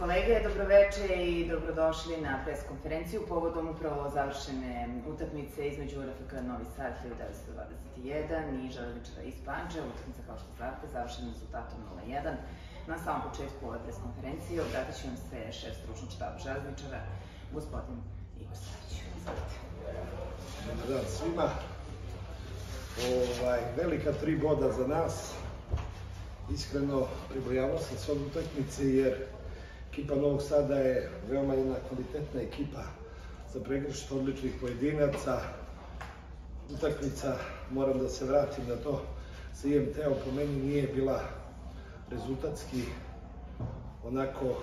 kolege, dobroveče i dobrodošli na pres konferenciju povodom upravo završene utakmice između RFK Novi Sad 1921 i Železničara iz Panča. Utakmica, kao što znate, završena rezultatom 0-1. Na samom početku ove pres konferencije obratit će vam se šef stručnog štaba Železničara, gospodin Igor Savić. Izvolite. Dobar dan svima. Ovaj, velika tri boda za nas. Iskreno pribojavao sam se od utakmice jer ekipa Novog Sada je veoma jedna kvalitetna ekipa za pregršt odličnih pojedinaca. Utakmica, moram da se vratim na to, sa IMT-om po meni nije bila rezultatski onako, e,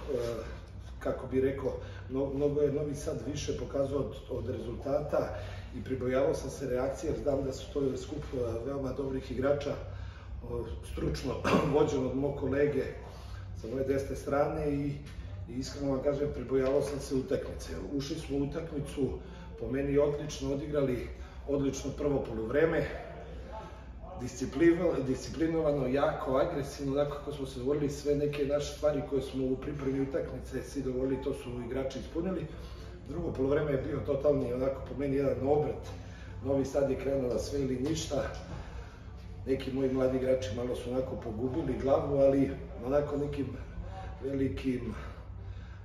kako bi rekao, mnogo je Novi Sad više pokazao od, od rezultata i pribojavao sam se reakcije jer znam da su to skup e, veoma dobrih igrača, stručno vođen od mog kolege sa moje desne strane i, i iskreno vam kažem, pribojavao sam se utakmice. Ušli smo u utakmicu, po meni odlično odigrali, odlično prvo polovreme, disciplinovano, jako, agresivno, onako kako smo se dovoljili sve neke naše stvari koje smo u pripremi utakmice svi dovoljili, to su igrači ispunili. Drugo polovreme je bio totalni, onako po meni, jedan obrat. Novi Sad je krenuo na sve ili ništa. Neki moji mladi igrači malo su onako pogubili glavu, ali onako nekim velikim,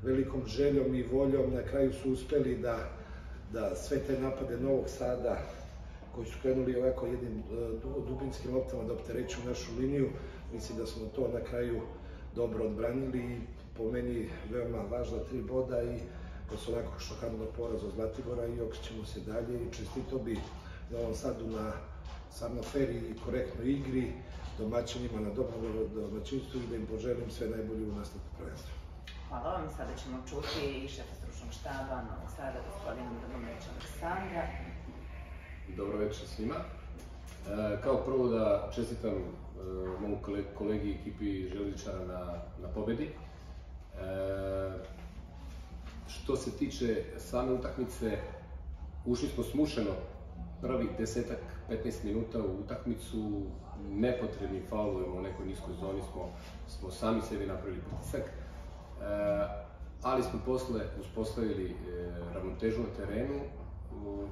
velikom željom i voljom na kraju su uspeli da, da sve te napade Novog Sada koji su krenuli ovako jednim uh, dubinskim loptama da optereću našu liniju. Mislim da smo to na kraju dobro odbranili i po meni veoma važna tri boda i posle onako šokantnog poraza od Zlatibora i okrećemo se dalje i čestito bi Novom Sadu na samo fer i korektnoj igri, domaćinima na dobrom domaćinstvu i da im poželim sve najbolje u nastavku prvenstva. Hvala vam. Sada ćemo čuti i šefa stručnog štaba Novog Sada, gospodina Dragomića Aleksandra. Dobro večer svima. E, kao prvo da čestitam e, mom kolegi ekipi železničara na, na pobedi. E, što se tiče same utakmice, ušli smo smušeno prvih desetak, 15 minuta u utakmicu, nepotrebnim faulovima u nekoj niskoj zoni smo, smo sami sebi napravili pritisak. E, ali smo posle uspostavili e, ravnotežu na terenu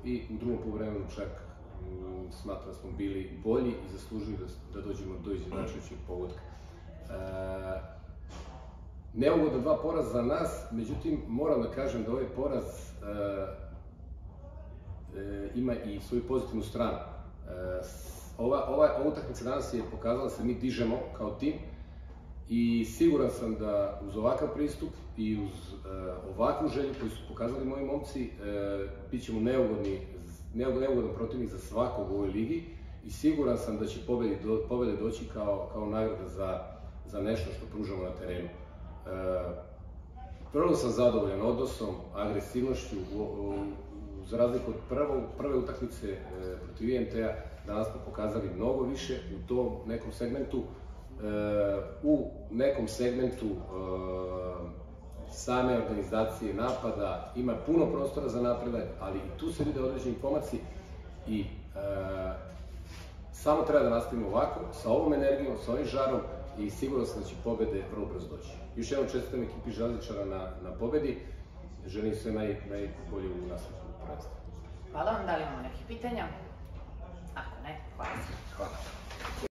i u drugom polovremenu čak m, smatram da smo bili bolji i zaslužili da, da dođemo do izjednačujućeg pogodka. E, neugodno dva poraza za nas, međutim moram da kažem da ovaj poraz e, e, ima i svoju pozitivnu stranu. E, ova, ova, ova utakmica danas je pokazala da se mi dižemo kao tim i siguran sam da uz ovakav pristup i uz e, ovakvu želju koju su pokazali moji momci, e, bit ćemo neugodni, neugodan protivnik za svakog u ovoj ligi i siguran sam da će pobedi, do, pobede doći kao, kao nagrada za, za nešto što pružamo na terenu. E, Prvo sam zadovoljan odnosom, agresivnošću, u, u, za razliku od prvo, prve utakmice protiv IMT-a, danas smo pokazali mnogo više u tom nekom segmentu, u nekom segmentu e, same organizacije napada, ima puno prostora za napredak, ali i tu se vide određeni pomaci i e, samo treba da nastavimo ovako, sa ovom energijom, sa ovim žarom i sigurno sam da će pobede vrlo brzo doći. Još jednom čestitam ekipi Železničara na, na pobedi, želim sve naj, najbolje u nastavku prvenstva. Hvala vam, da li imamo nekih pitanja? Ako ne, hvala. Hvala.